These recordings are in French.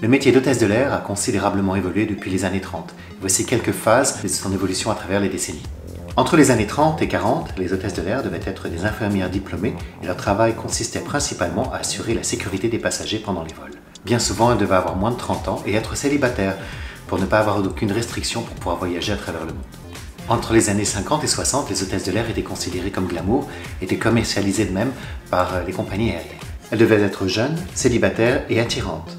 Le métier d'hôtesse de l'air a considérablement évolué depuis les années 30. Voici quelques phases de son évolution à travers les décennies. Entre les années 30 et 40, les hôtesses de l'air devaient être des infirmières diplômées et leur travail consistait principalement à assurer la sécurité des passagers pendant les vols. Bien souvent, elles devaient avoir moins de 30 ans et être célibataires pour ne pas avoir d'aucune restriction pour pouvoir voyager à travers le monde. Entre les années 50 et 60, les hôtesses de l'air étaient considérées comme glamour, étaient commercialisées de même par les compagnies aériennes. Elles devaient être jeunes, célibataires et attirantes.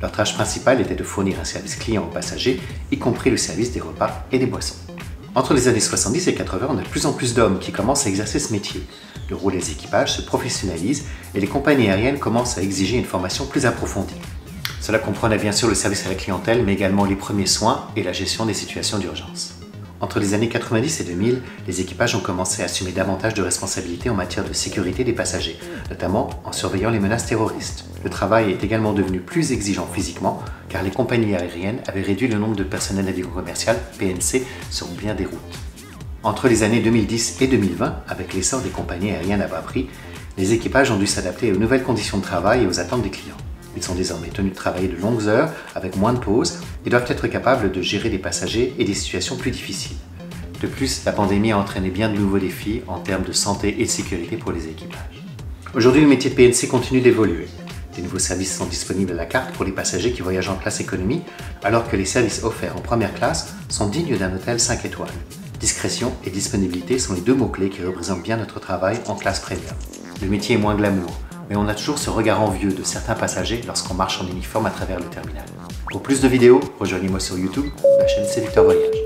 Leur tâche principale était de fournir un service client aux passagers, y compris le service des repas et des boissons. Entre les années 70 et 80, on a de plus en plus d'hommes qui commencent à exercer ce métier. Le rôle des équipages se professionnalise et les compagnies aériennes commencent à exiger une formation plus approfondie. Cela comprenait bien sûr le service à la clientèle, mais également les premiers soins et la gestion des situations d'urgence. Entre les années 90 et 2000, les équipages ont commencé à assumer davantage de responsabilités en matière de sécurité des passagers, notamment en surveillant les menaces terroristes. Le travail est également devenu plus exigeant physiquement, car les compagnies aériennes avaient réduit le nombre de personnel d'avion commercial, PNC, sur bien des routes. Entre les années 2010 et 2020, avec l'essor des compagnies aériennes à bas prix, les équipages ont dû s'adapter aux nouvelles conditions de travail et aux attentes des clients. Ils sont désormais tenus de travailler de longues heures, avec moins de pauses, et doivent être capables de gérer des passagers et des situations plus difficiles. De plus, la pandémie a entraîné bien de nouveaux défis en termes de santé et de sécurité pour les équipages. Aujourd'hui, le métier de PNC continue d'évoluer. Des nouveaux services sont disponibles à la carte pour les passagers qui voyagent en classe économie, alors que les services offerts en première classe sont dignes d'un hôtel 5 étoiles. Discrétion et disponibilité sont les deux mots-clés qui représentent bien notre travail en classe premium. Le métier est moins glamour, mais on a toujours ce regard envieux de certains passagers lorsqu'on marche en uniforme à travers le terminal. Pour plus de vidéos, rejoignez-moi sur YouTube, la chaîne C'est Victor Voyage.